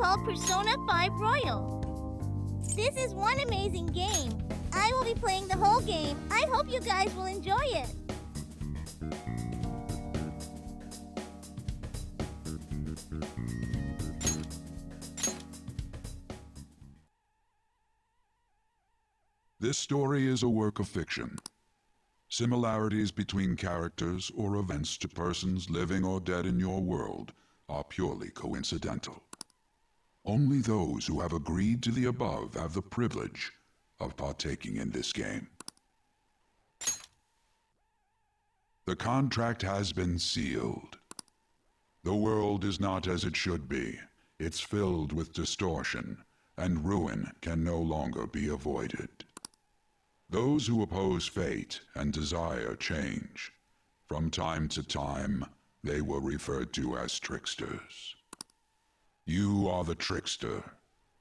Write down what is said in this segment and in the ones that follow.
called Persona 5 Royal. This is one amazing game. I will be playing the whole game. I hope you guys will enjoy it. This story is a work of fiction. Similarities between characters or events to persons living or dead in your world are purely coincidental. Only those who have agreed to the above have the privilege of partaking in this game. The contract has been sealed. The world is not as it should be. It's filled with distortion, and ruin can no longer be avoided. Those who oppose fate and desire change. From time to time, they were referred to as tricksters. You are the trickster.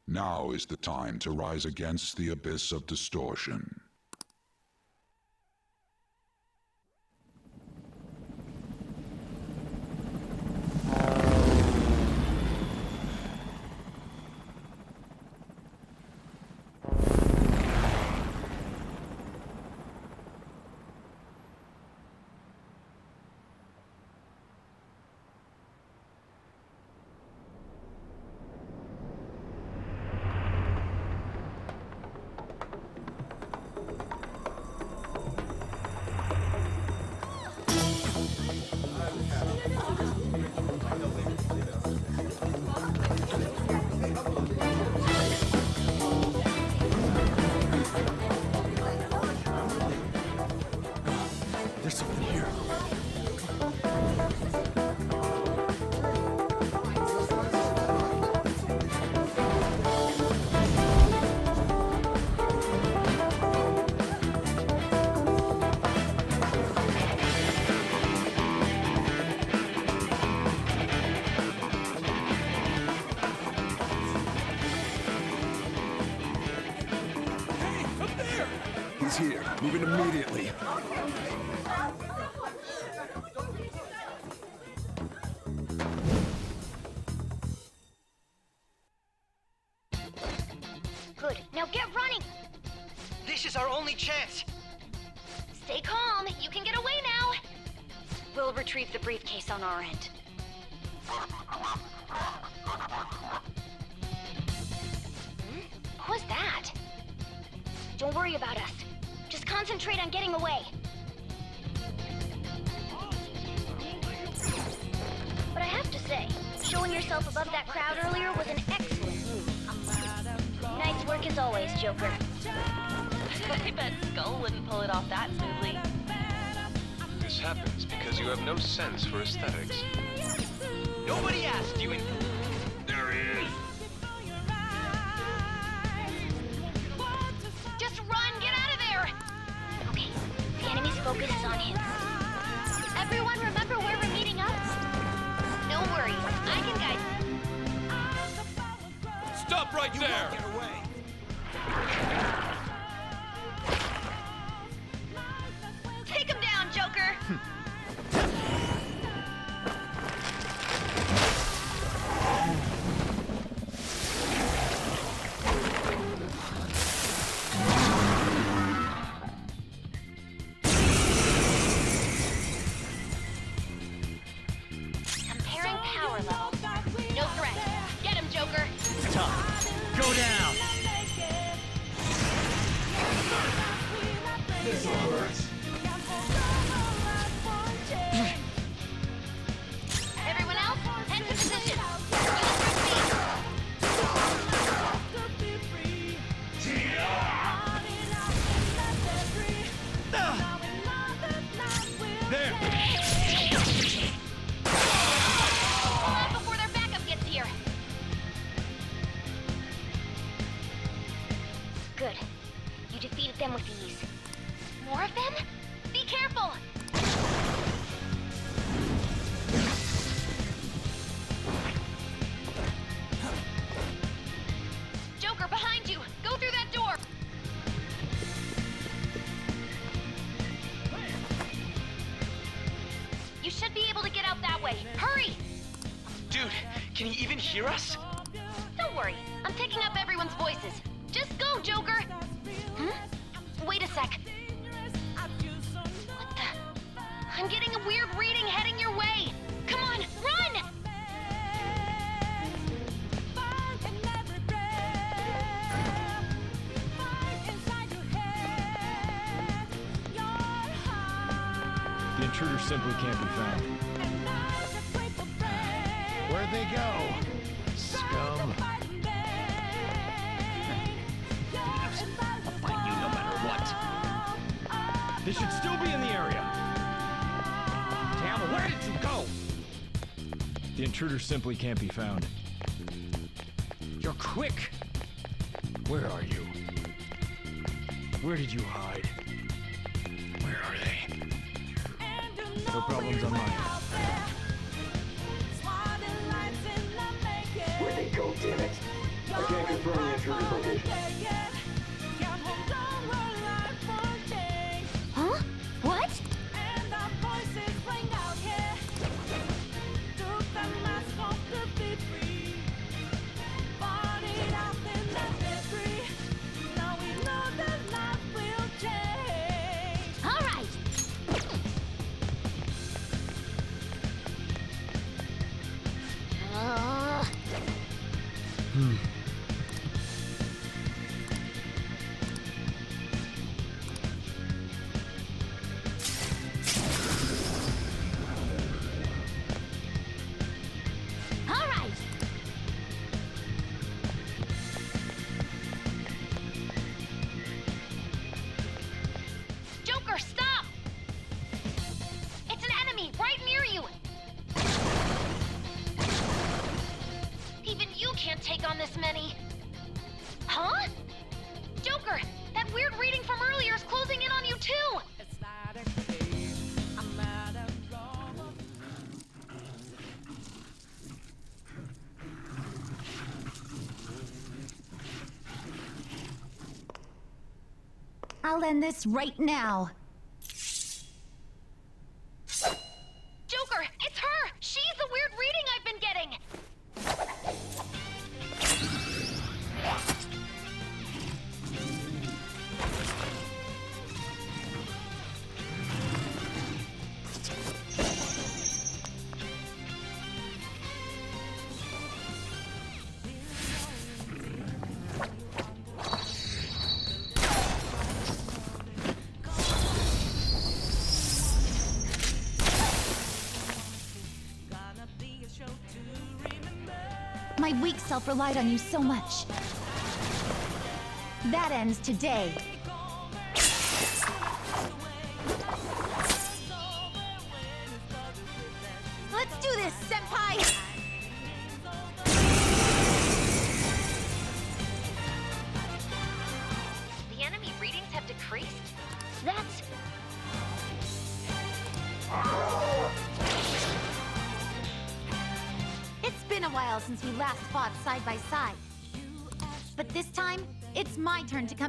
Now is the time to rise against the abyss of distortion. End. Hmm? Who's that? Don't worry about us. Just concentrate on getting away. But I have to say, showing yourself above that crowd earlier was an excellent move. Nice work as always, Joker. I bet Skull wouldn't pull it off that smoothly. This happens because you have no sense for aesthetics. Nobody asked you. In- There he is. Just run! Get out of there! Okay, the enemy's focus is on him. Everyone remember where we're meeting up? No worries, I can guide you. Stop right there! The intruder simply can't be found. You're quick. Where are you? Where did you hide? Where are they? No problems on end. Where'd they go, damn it? I can't confirm the intruder's location. I'll end this right now. My weak self relied on you so much. That ends today.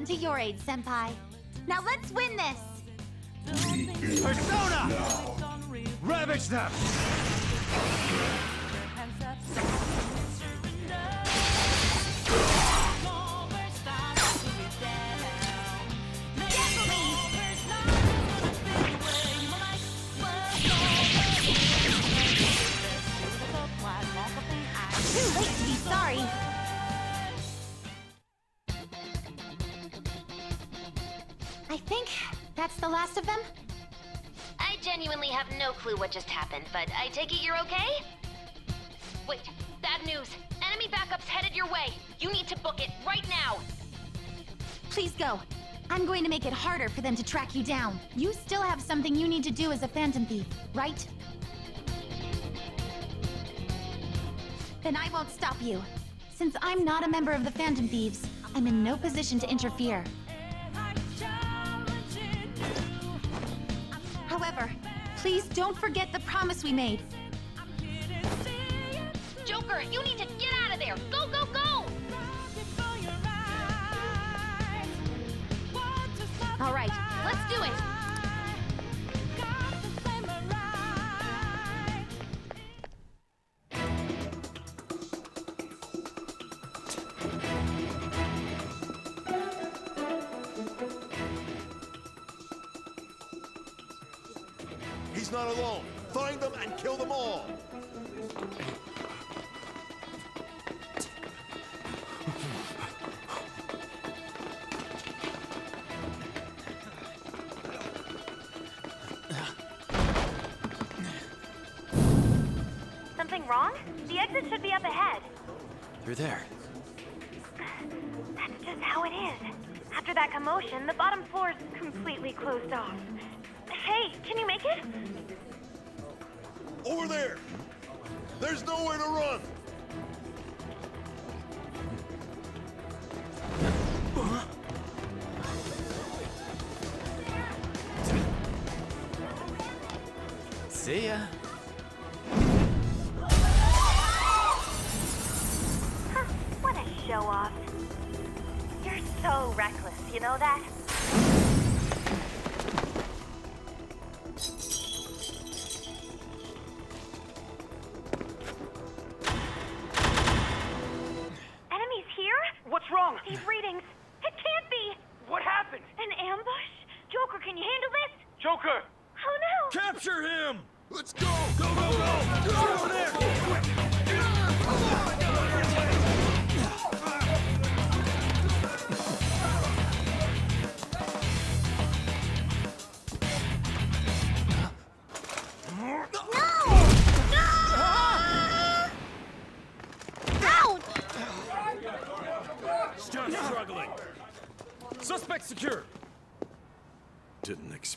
Come to your aid, Senpai. Now let's win this! Persona! Ravage them! I think that's the last of them. I genuinely have no clue what just happened, but I take it you're okay? Wait, bad news. Enemy backup's headed your way. You need to book it right now. Please go. I'm going to make it harder for them to track you down. You still have something you need to do as a Phantom Thief, right? Then I won't stop you. Since I'm not a member of the Phantom Thieves, I'm in no position to interfere. Please don't forget the promise we made. Joker, you need to get out of there. Go, go, go! All right, Something wrong? The exit should be up ahead. Through there. That's just how it is. After that commotion, the bottom floor's completely closed off. Hey, can you make it? Over there! There's nowhere to run!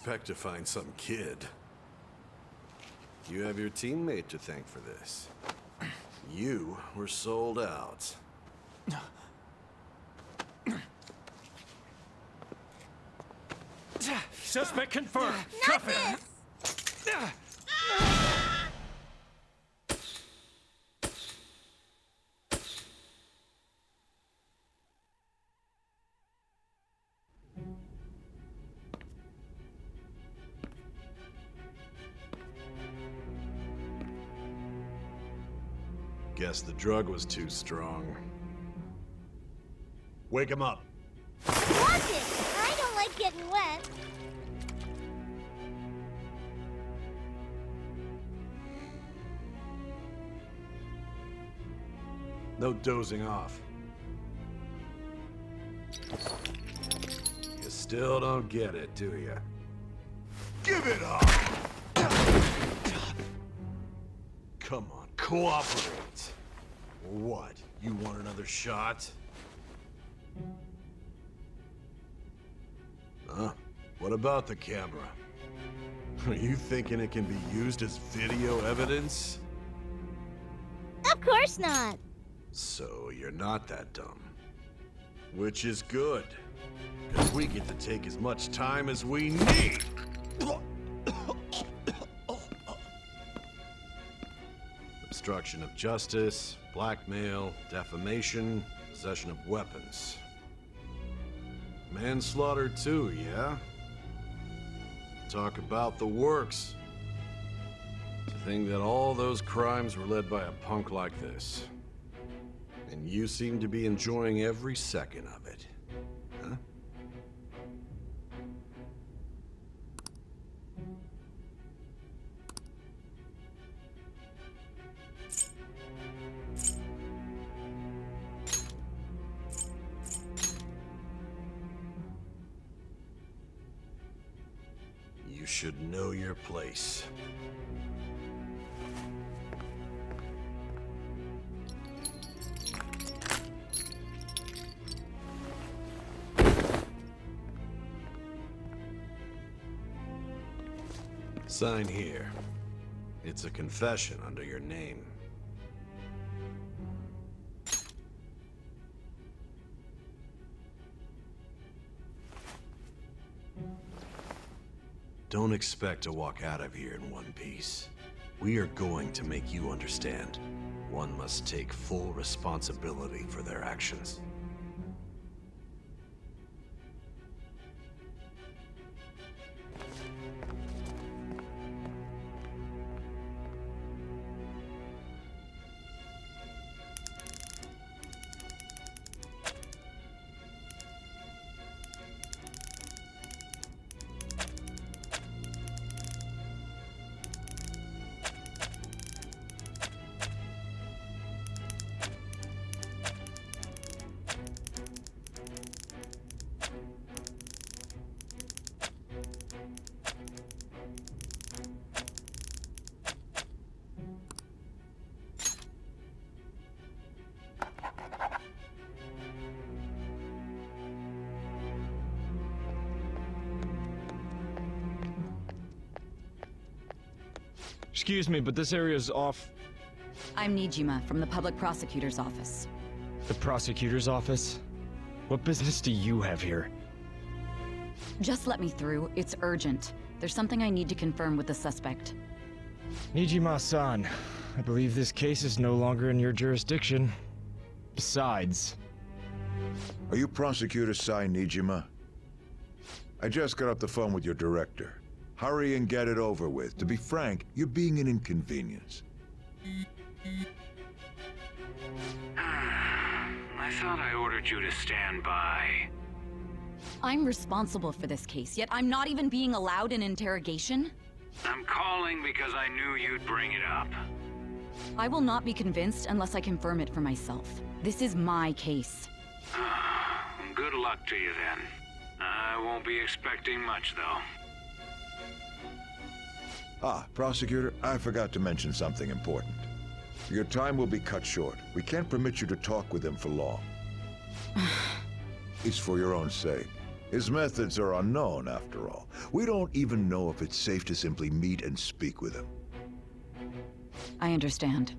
Expect to find some kid. You have your teammate to thank for this. You were sold out. Suspect confirmed. Not this! Guess the drug was too strong. Wake him up. Watch it! I don't like getting wet. No dozing off. You still don't get it, do you? Give it up! Come on, cooperate. What? You want another shot? Huh? What about the camera? Are you thinking it can be used as video evidence? Of course not. So you're not that dumb. Which is good. Because we get to take as much time as we need. Obstruction of justice, blackmail, defamation, possession of weapons. Manslaughter too, yeah? Talk about the works. To think that all those crimes were led by a punk like this. And you seem to be enjoying every second of it. Should know your place. Sign here. It's a confession under your name. Don't expect to walk out of here in one piece. We are going to make you understand. One must take full responsibility for their actions. Excuse me, but this area is off I'm Nijima from the Public Prosecutor's Office. the prosecutor's office. What business do you have here? Just let me through. It's urgent. There's something I need to confirm with the suspect. Nijima-san, I believe this case is no longer in your jurisdiction. Besides, Are you Prosecutor Sae Nijima? I just got off the phone with your director. Hurry and get it over with. To be frank, you're being an inconvenience. Ah, I thought I ordered you to stand by. I'm responsible for this case, yet I'm not even being allowed an interrogation? I'm calling because I knew you'd bring it up. I will not be convinced unless I confirm it for myself. This is my case. Ah, good luck to you then. I won't be expecting much, though. Ah, Prosecutor, I forgot to mention something important. Your time will be cut short. We can't permit you to talk with him for long. it's for your own sake. His methods are unknown, after all. We don't even know if it's safe to simply meet and speak with him. I understand.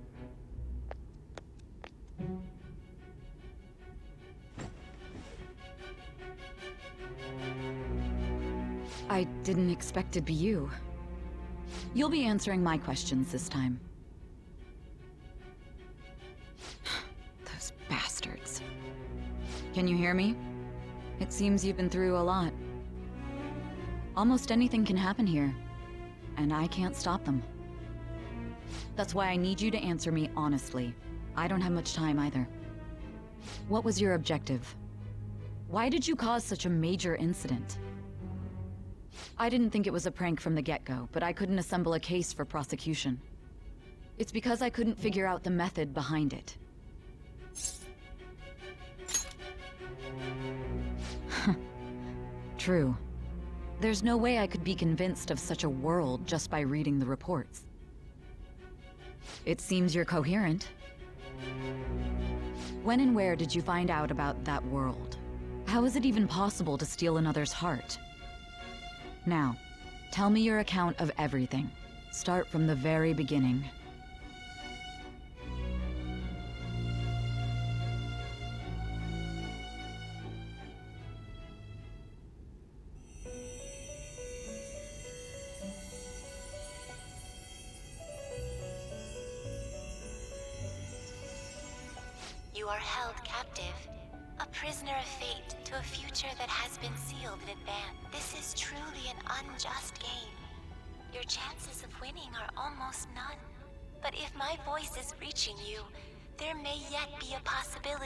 I didn't expect it'd be you. You'll be answering my questions this time. Those bastards. Can you hear me? It seems you've been through a lot. Almost anything can happen here, and I can't stop them. That's why I need you to answer me honestly. I don't have much time either. What was your objective? Why did you cause such a major incident? I didn't think it was a prank from the get-go, but I couldn't assemble a case for prosecution. It's because I couldn't figure out the method behind it. True. There's no way I could be convinced of such a world just by reading the reports. It seems you're coherent. When and where did you find out about that world? How is it even possible to steal another's heart? Now, tell me your account of everything. Start from the very beginning.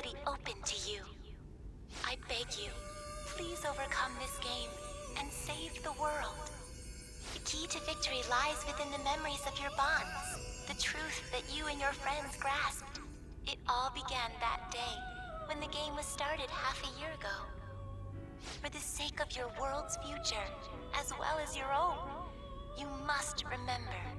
Possibility open to you. I beg you, please overcome this game and save the world. The key to victory lies within the memories of your bonds, the truth that you and your friends grasped. It all began that day, when the game was started half a year ago. For the sake of your world's future, as well as your own, you must remember.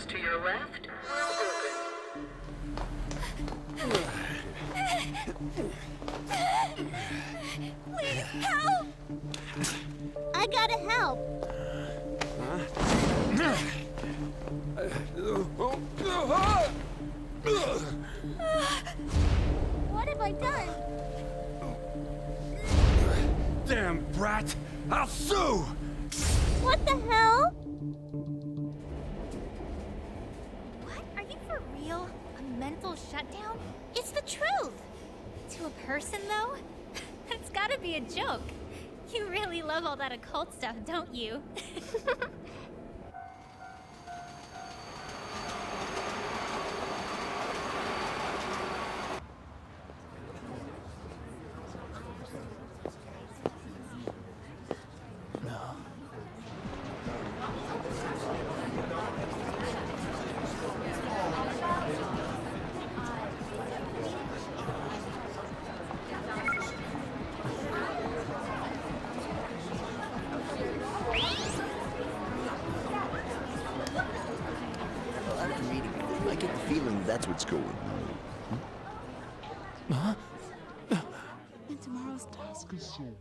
Doors to your left will open. Please help! I gotta help. What have I done? Damn brat! I'll sue! What the hell? Shutdown? It's the truth! To a person, though? That's gotta be a joke. You really love all that occult stuff, don't you? christian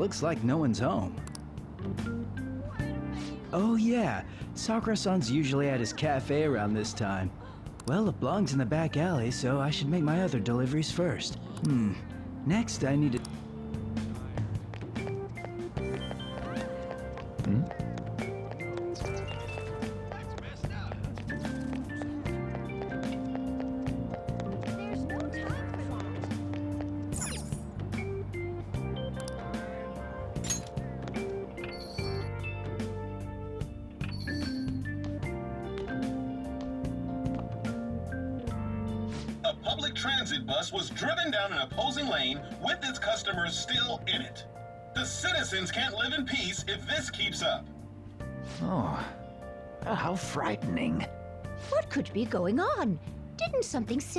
Looks like no one's home. Oh yeah, Sakura-san's usually at his cafe around this time. Leblanc's in the back alley, so I should make my other deliveries first. Hmm. Next, I need to...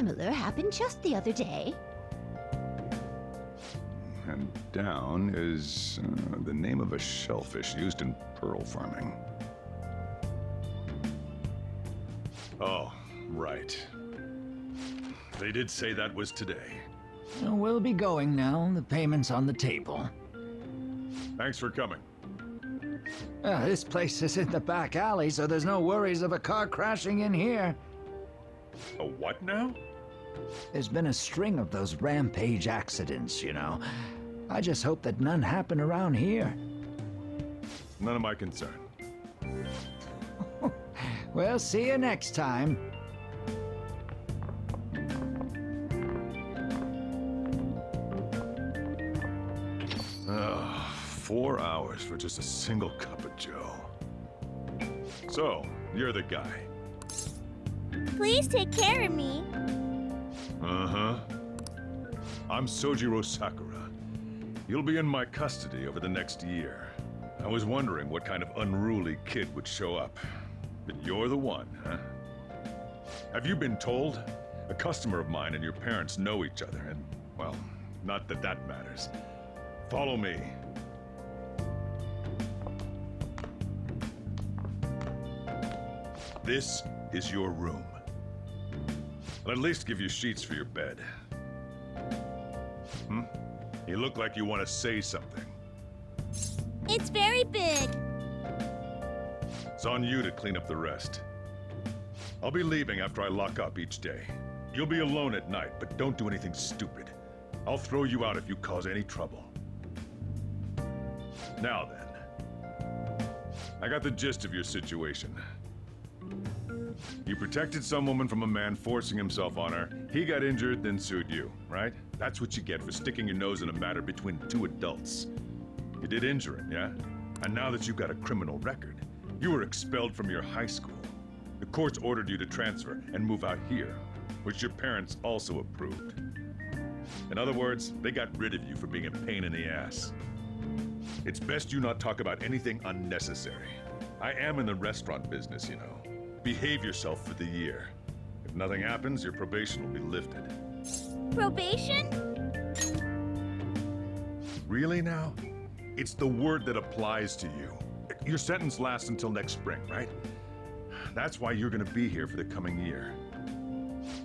similar happen just the other day? And down is uh, the name of a shellfish used in pearl farming. Oh, right. They did say that was today. We'll be going now. The payment's on the table. Thanks for coming. Uh, this place is in the back alley, so there's no worries of a car crashing in here. A what now? There's been a string of those rampage accidents, you know. I just hope that none happen around here. None of my concern. Well, see you next time. Ugh, four hours for just a single cup of joe. So, you're the guy. Please take care of me. Uh-huh. I'm Sojiro Sakura. You'll be in my custody over the next year. I was wondering what kind of unruly kid would show up. But you're the one, huh? Have you been told? A customer of mine and your parents know each other, and, well, not that that matters. Follow me. This is your room. I'll at least give you sheets for your bed. Hmm? You look like you want to say something. It's very big. It's on you to clean up the rest. I'll be leaving after I lock up each day. You'll be alone at night, but don't do anything stupid. I'll throw you out if you cause any trouble. Now then. I got the gist of your situation. You protected some woman from a man forcing himself on her. He got injured, then sued you, right? That's what you get for sticking your nose in a matter between two adults. You did injure him, yeah? And now that you've got a criminal record, you were expelled from your high school. The courts ordered you to transfer and move out here, which your parents also approved. In other words, they got rid of you for being a pain in the ass. It's best you not talk about anything unnecessary. I am in the restaurant business, you know. Behave yourself for the year. If nothing happens, your probation will be lifted. Probation? Really now? It's the word that applies to you. Your sentence lasts until next spring, right? That's why you're gonna be here for the coming year.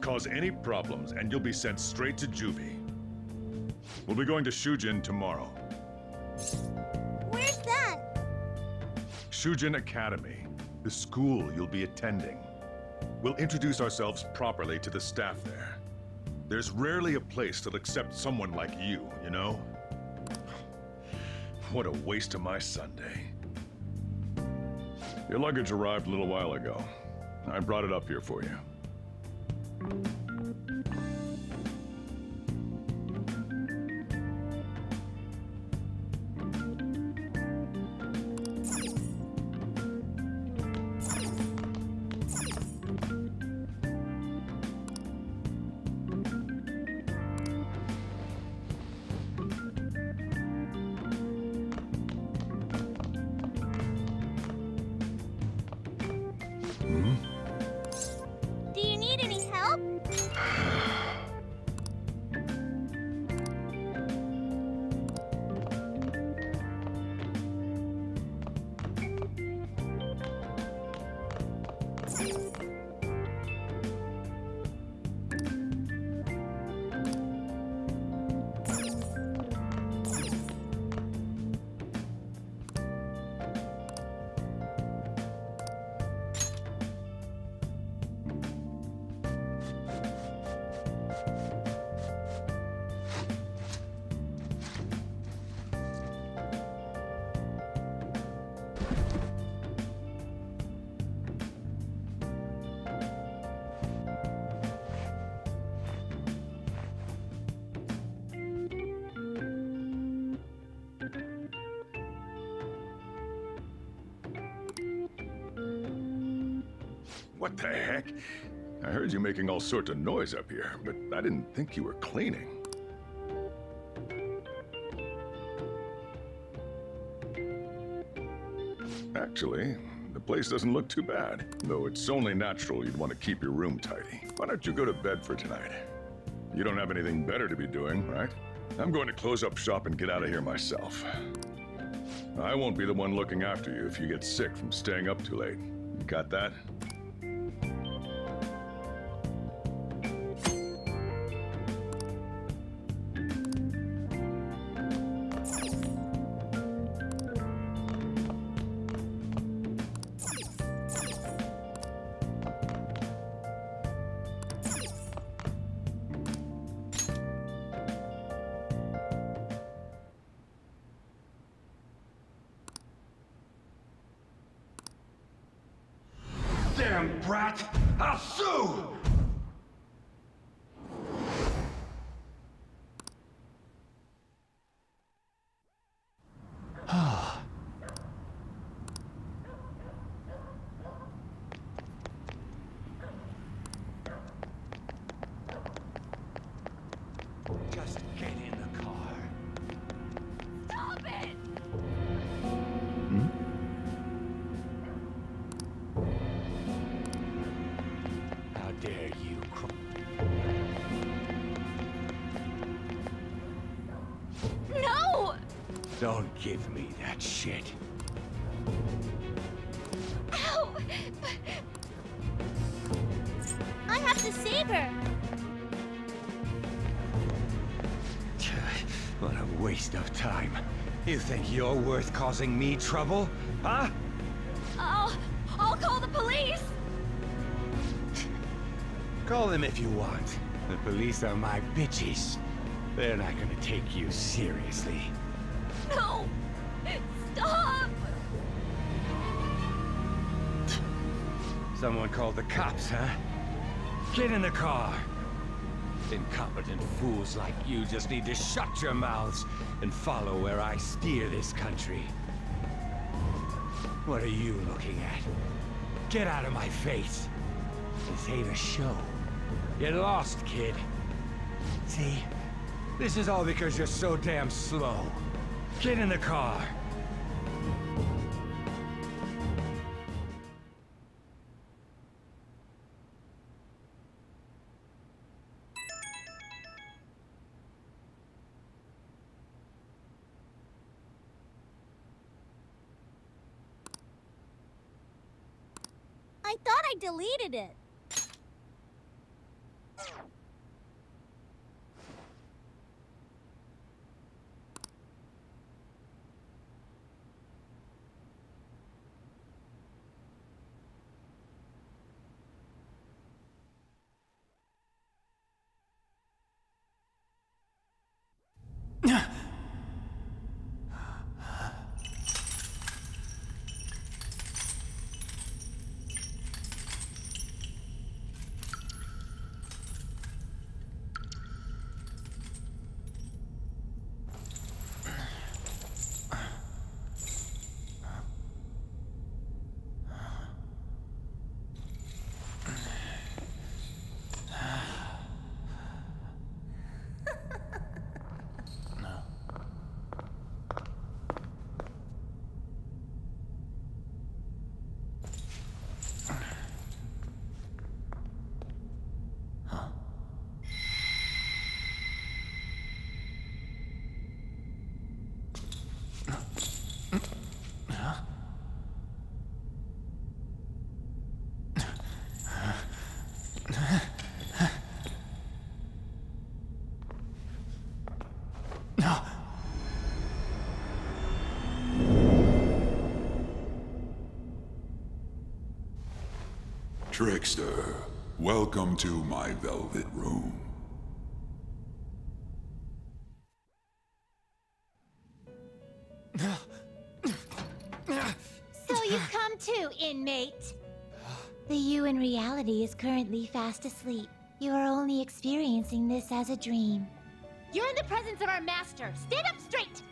Cause any problems, and you'll be sent straight to juvie. We'll be going to Shujin tomorrow. Where's that? Shujin Academy, the school you'll be attending. We'll introduce ourselves properly to the staff there. There's rarely a place that'll accept someone like you, you know? What a waste of my Sunday. Your luggage arrived a little while ago. I brought it up here for you. The heck? I heard you making all sorts of noise up here, but I didn't think you were cleaning. Actually, the place doesn't look too bad, though it's only natural you'd want to keep your room tidy. Why don't you go to bed for tonight? You don't have anything better to be doing, right? I'm going to close up shop and get out of here myself. I won't be the one looking after you if you get sick from staying up too late. You got that? Don't give me that shit. Ow! I have to save her. What a waste of time. You think you're worth causing me trouble? Huh? I'll... I'll call the police! Call them if you want. The police are my bitches. They're not gonna take you seriously. Stop! Someone called the cops, huh? Get in the car! Incompetent fools like you just need to shut your mouths and follow where I steer this country. What are you looking at? Get out of my face! This ain't a show. You're lost, kid. See? This is all because you're so damn slow. Get in the car. I thought I deleted it. Trickster, welcome to my velvet room. So you've come too, inmate. The you in reality is currently fast asleep. You are only experiencing this as a dream. You're in the presence of our master. Stand up straight.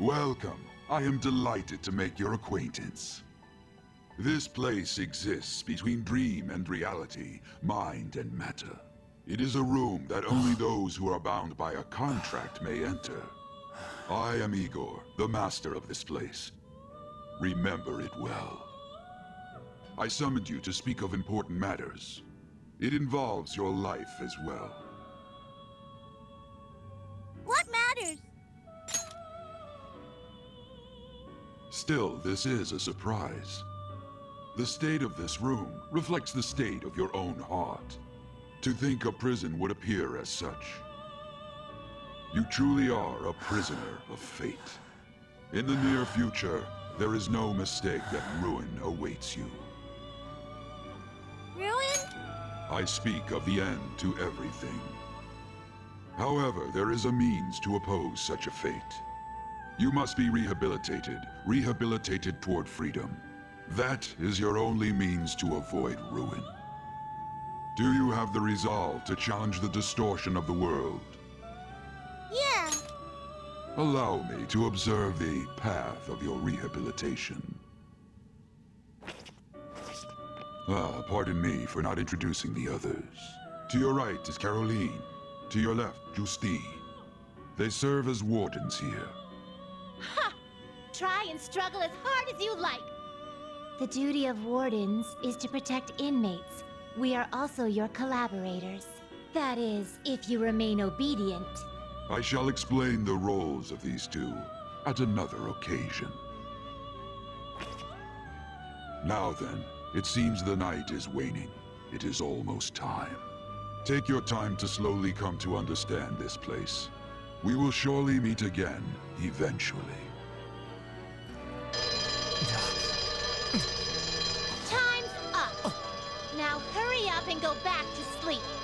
Welcome. I am delighted to make your acquaintance. This place exists between dream and reality, mind and matter. It is a room that only those who are bound by a contract may enter. I am Igor, the master of this place. Remember it well. I summoned you to speak of important matters. It involves your life as well. What matters? Still, this is a surprise. The state of this room reflects the state of your own heart. To think a prison would appear as such. You truly are a prisoner of fate. In the near future, there is no mistake that ruin awaits you. Ruin? I speak of the end to everything. However, there is a means to oppose such a fate. You must be rehabilitated, rehabilitated toward freedom. That is your only means to avoid ruin. Do you have the resolve to challenge the distortion of the world? Yeah. Allow me to observe the path of your rehabilitation. Ah, pardon me for not introducing the others. To your right is Caroline. To your left, Justine. They serve as wardens here. Ha! Try and struggle as hard as you like. The duty of wardens is to protect inmates. We are also your collaborators. That is, if you remain obedient. I shall explain the roles of these two at another occasion. Now then, it seems the night is waning. It is almost time. Take your time to slowly come to understand this place. We will surely meet again, eventually. Back